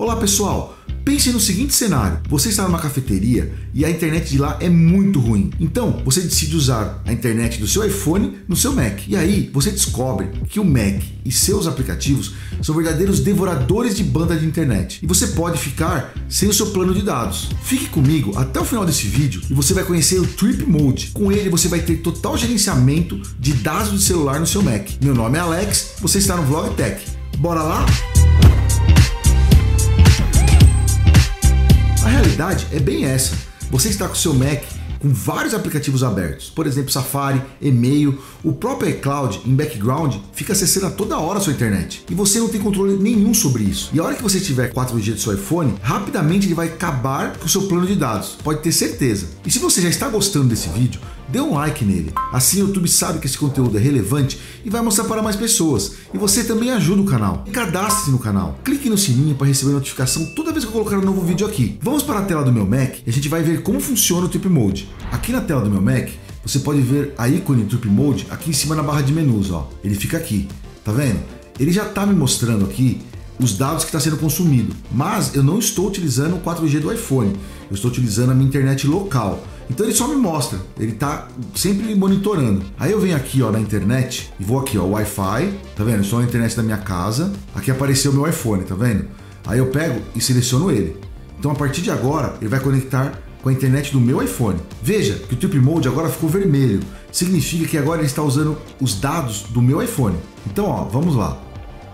Olá pessoal, pense no seguinte cenário: você está numa cafeteria e a internet de lá é muito ruim. Então você decide usar a internet do seu iPhone no seu Mac. E aí você descobre que o Mac e seus aplicativos são verdadeiros devoradores de banda de internet. E você pode ficar sem o seu plano de dados. Fique comigo até o final desse vídeo e você vai conhecer o Trip Mode. Com ele você vai ter total gerenciamento de dados do celular no seu Mac. Meu nome é Alex, você está no Vlog Tech. Bora lá? A realidade é bem essa. Você está com o seu Mac com vários aplicativos abertos, por exemplo, Safari, e-mail, o próprio iCloud em background fica acessando a toda hora a sua internet e você não tem controle nenhum sobre isso. E a hora que você tiver 4G do seu iPhone, rapidamente ele vai acabar com o seu plano de dados, pode ter certeza. E se você já está gostando desse vídeo, dê um like nele. Assim o YouTube sabe que esse conteúdo é relevante e vai mostrar para mais pessoas. E você também ajuda o canal. Cadastre-se no canal. Clique no sininho para receber notificação toda vez que eu colocar um novo vídeo aqui. Vamos para a tela do meu Mac e a gente vai ver como funciona o Trip Mode. Aqui na tela do meu Mac, você pode ver a ícone Trip Mode aqui em cima na barra de menus, ó. Ele fica aqui. Tá vendo? Ele já está me mostrando aqui os dados que está sendo consumido, mas eu não estou utilizando o 4G do iPhone. Eu estou utilizando a minha internet local. Então ele só me mostra, ele tá sempre monitorando. Aí eu venho aqui ó na internet e vou aqui ó Wi-Fi, tá vendo? Estou na internet da minha casa. Aqui apareceu meu iPhone, tá vendo? Aí eu pego e seleciono ele. Então a partir de agora ele vai conectar com a internet do meu iPhone. Veja que o Trip Mode agora ficou vermelho. Significa que agora ele está usando os dados do meu iPhone. Então ó, vamos lá.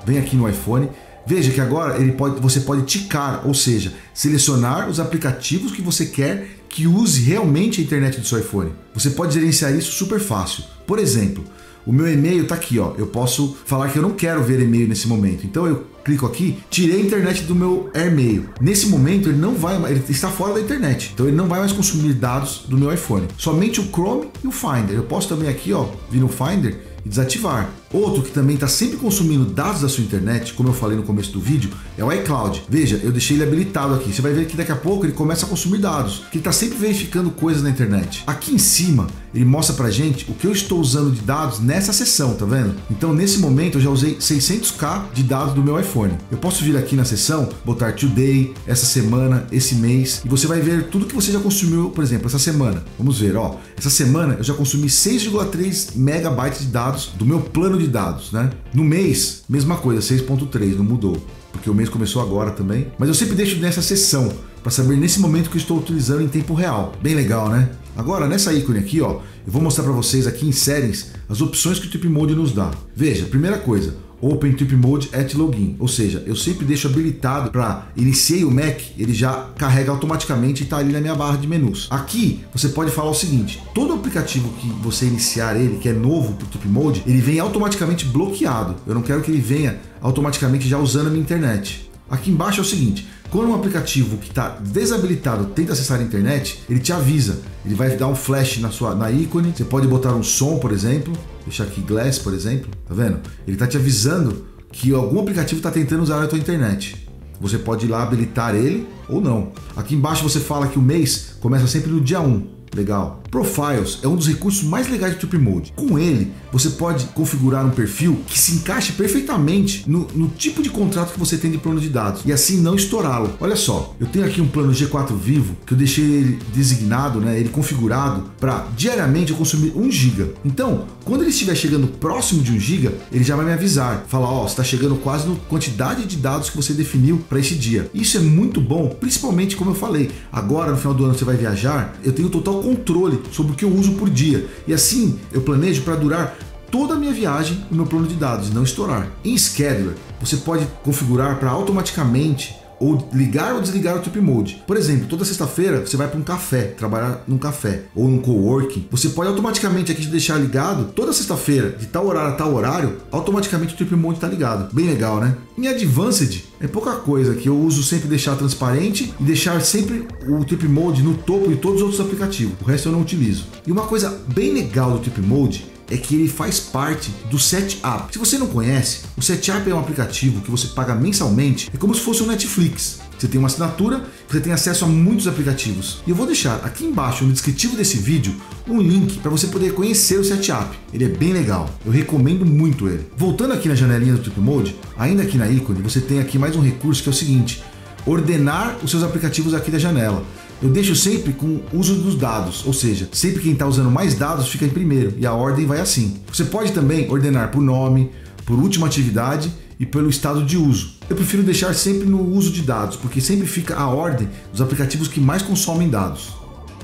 Vem aqui no iPhone Veja que agora ele pode, você pode ticar, ou seja, selecionar os aplicativos que você quer que use realmente a internet do seu iPhone. Você pode gerenciar isso super fácil. Por exemplo, o meu e-mail está aqui, ó. Eu posso falar que eu não quero ver e-mail nesse momento. Então eu clico aqui, tirei a internet do meu AirMail. Nesse momento ele não vai, ele está fora da internet. Então ele não vai mais consumir dados do meu iPhone. Somente o Chrome e o Finder. Eu posso também aqui, ó, vir no Finder e desativar. Outro que também está sempre consumindo dados da sua internet, como eu falei no começo do vídeo, é o iCloud. Veja, eu deixei ele habilitado aqui. Você vai ver que daqui a pouco ele começa a consumir dados, que ele está sempre verificando coisas na internet. Aqui em cima, ele mostra pra gente o que eu estou usando de dados nessa sessão, tá vendo? Então, nesse momento, eu já usei 600k de dados do meu iPhone. Eu posso vir aqui na seção, botar today, essa semana, esse mês, e você vai ver tudo que você já consumiu, por exemplo, essa semana. Vamos ver, ó. Essa semana eu já consumi 6,3 megabytes de dados do meu plano de de dados, né? No mês, mesma coisa, 6.3, não mudou, porque o mês começou agora também. Mas eu sempre deixo nessa seção para saber nesse momento que estou utilizando em tempo real. Bem legal, né? Agora, nessa ícone aqui, ó, eu vou mostrar para vocês aqui em settings as opções que o Trip Mode nos dá. Veja, primeira coisa, Open Trip Mode at Login, ou seja, eu sempre deixo habilitado para iniciei o Mac, ele já carrega automaticamente e está ali na minha barra de menus. Aqui você pode falar o seguinte: todo aplicativo que você iniciar ele, que é novo para o Trip Mode, ele vem automaticamente bloqueado. Eu não quero que ele venha automaticamente já usando a minha internet. Aqui embaixo é o seguinte: quando um aplicativo que está desabilitado tenta acessar a internet, ele te avisa. Ele vai dar um flash na sua na ícone. Você pode botar um som, por exemplo. Deixar aqui Glass, por exemplo. Tá vendo? Ele está te avisando que algum aplicativo está tentando usar a tua internet. Você pode ir lá habilitar ele ou não. Aqui embaixo você fala que o mês começa sempre no dia 1. Legal. Profiles é um dos recursos mais legais do Trip Mode. Com ele, você pode configurar um perfil que se encaixe perfeitamente no, no tipo de contrato que você tem de plano de dados e assim não estourá-lo. Olha só, eu tenho aqui um plano G4 Vivo que eu deixei ele designado, né, ele configurado para diariamente eu consumir 1 GB. Então, quando ele estiver chegando próximo de 1 GB, ele já vai me avisar, falar, ó, oh, está chegando quase na quantidade de dados que você definiu para esse dia. Isso é muito bom, principalmente como eu falei, agora no final do ano você vai viajar, eu tenho total controle sobre o que eu uso por dia. E assim eu planejo para durar toda a minha viagem no meu plano de dados não estourar. Em Scheduler, você pode configurar para automaticamente ou ligar ou desligar o Trip Mode. Por exemplo, toda sexta-feira você vai para um café, trabalhar num café ou num coworking. Você pode automaticamente aqui deixar ligado toda sexta-feira, de tal horário a tal horário, automaticamente o Trip Mode está ligado. Bem legal, né? Em Advanced é pouca coisa que eu uso sempre deixar transparente e deixar sempre o Trip Mode no topo de todos os outros aplicativos. O resto eu não utilizo. E uma coisa bem legal do Trip Mode é que ele faz parte do SetUp. Se você não conhece, o SetUp é um aplicativo que você paga mensalmente, é como se fosse um Netflix. Você tem uma assinatura, você tem acesso a muitos aplicativos. E eu vou deixar aqui embaixo no descritivo desse vídeo um link para você poder conhecer o SetUp. Ele é bem legal, eu recomendo muito ele. Voltando aqui na janelinha do Trip Mode, ainda aqui na ícone, você tem aqui mais um recurso que é o seguinte: ordenar os seus aplicativos aqui da janela. Eu deixo sempre com uso dos dados, ou seja, sempre quem está usando mais dados fica em primeiro e a ordem vai assim. Você pode também ordenar por nome, por última atividade e pelo estado de uso. Eu prefiro deixar sempre no uso de dados, porque sempre fica a ordem dos aplicativos que mais consomem dados.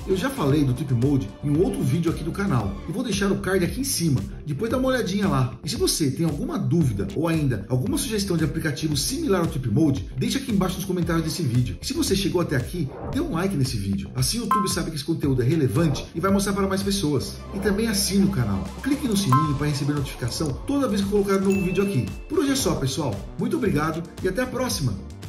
Eu já falei do Trip Mode em um outro vídeo aqui do canal e vou deixar o card aqui em cima. Depois dá uma olhadinha lá. E se você tem alguma dúvida ou ainda alguma sugestão de aplicativo similar ao Trip Mode, deixa aqui embaixo nos comentários desse vídeo. E se você chegou até aqui, dê um like nesse vídeo. Assim o YouTube sabe que esse conteúdo é relevante e vai mostrar para mais pessoas. E também assine o canal. Clique no sininho para receber notificação toda vez que colocar um novo vídeo aqui. Por hoje é só, pessoal. Muito obrigado e até a próxima!